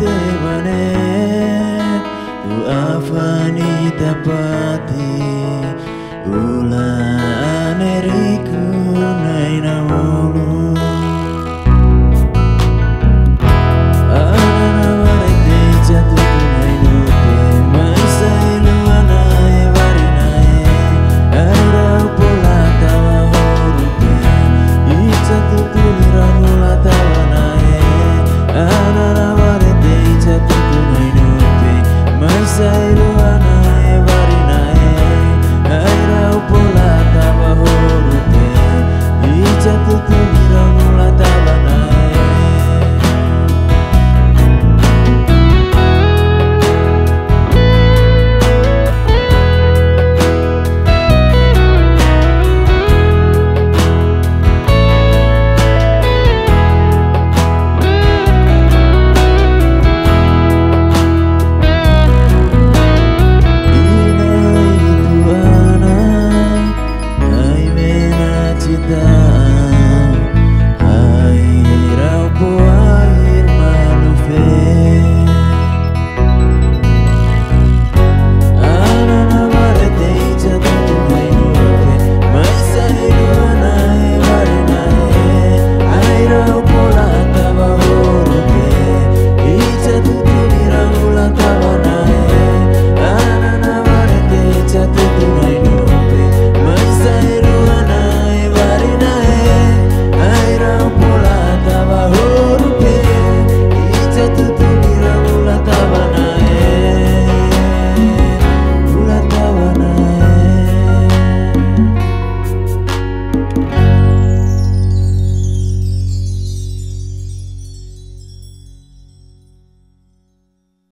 temane tu afani tapati alone vida.